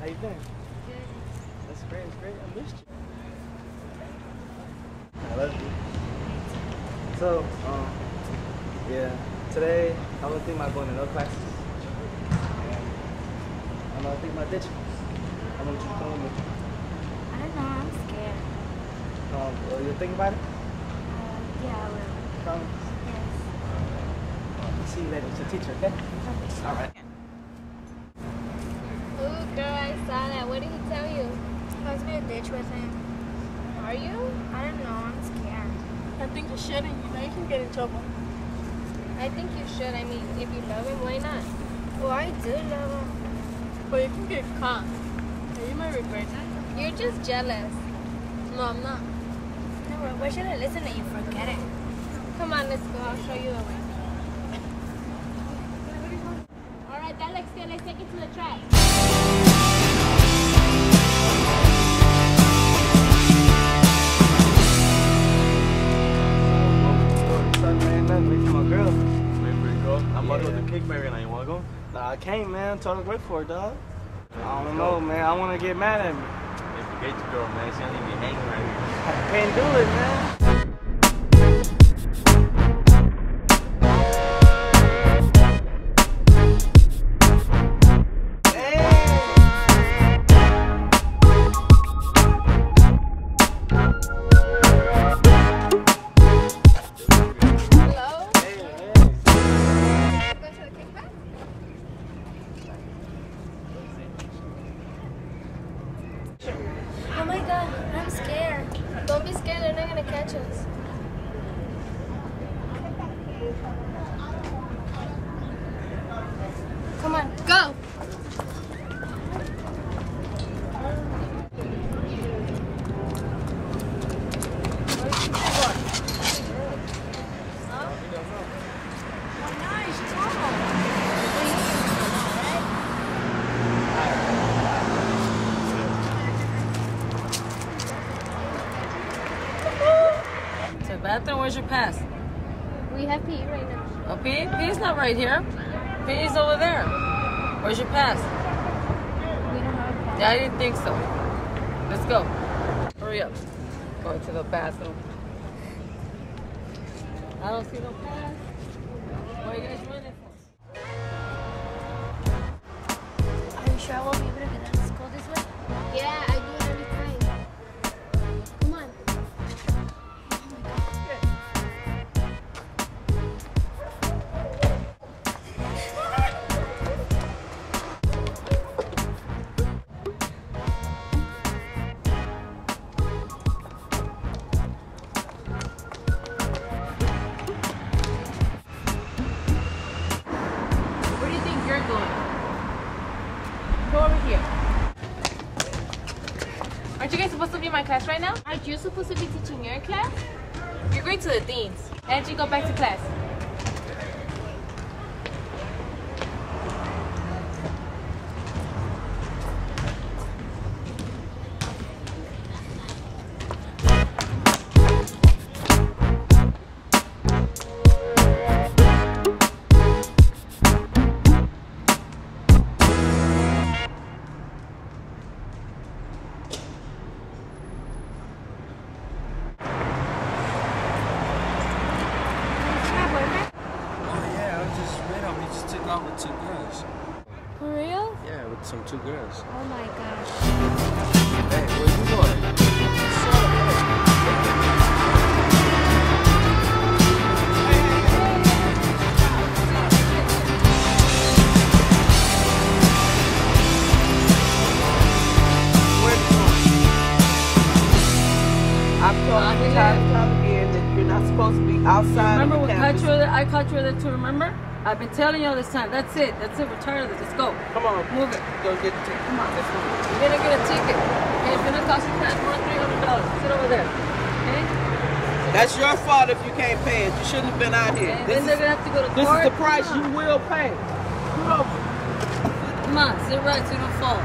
How you doing? That's great. That's great. I missed you. I love you. So, um, yeah, today I'm gonna think about going to no classes. And I'm gonna think about ditching. I want you to come with me. I don't know. I'm scared. Um, well, you'll think about it? Uh, yeah, I will. Promise? Yes. I'll see you later. It's a teacher, okay? All right. Girl, I saw that. What did he tell you? Wants me to ditch with him. Are you? I don't know. I'm scared. I think you shouldn't. You know you can get in trouble. I think you should. I mean, if you love him, why not? Well, I do love him. But you can get caught. You might regret it. You're just jealous. No, I'm not. No, why should I listen to you? Forget it. Come on, let's go. I'll show you the way. All right, that looks good. Let's take it to the track. Son, man. Wait for my girl. Wait go. I'm about to go Yeah. to Cake Mary now. You wanna go? Nah, I can't, man. Told her wait for it, dog. I don't know, man. I want to get mad at me. Hey, forget your girl, man. She don't even be hanging right here. I can't do it, man. I'm scared. Don't be scared, they're not gonna catch us. Come on, go! The bathroom, where's your pass? We have PE right now. Oh, P? P's not right here. P's over there. Where's your pass? We don't have a pass. Yeah, I didn't think so. Let's go. Hurry up. Going to the bathroom. I don't see no pass. What are you guys running for? Are you sure I won't Aren't you guys supposed to be in my class right now? Aren't you supposed to be teaching your class? You're going to the dean's. Angie, go back to class. With some two girls. Oh my gosh. Hey, where you going? I've told you time and time again that you're not supposed to be outside Remember of what the caught you? I caught you there to remember. I've been telling you all this time. That's it. That's it. We're tired of this. Let's go. Come on, Move it. go get the ticket. Come on. Let's move it. You're gonna get a ticket. Okay, it's gonna cost you more than three hundred dollars. Sit over there. Okay. That's your fault if you can't pay it. You shouldn't have been out here. And This then they're is, gonna have to go to this court. is the price you will pay. Come on. Sit right so you don't fall.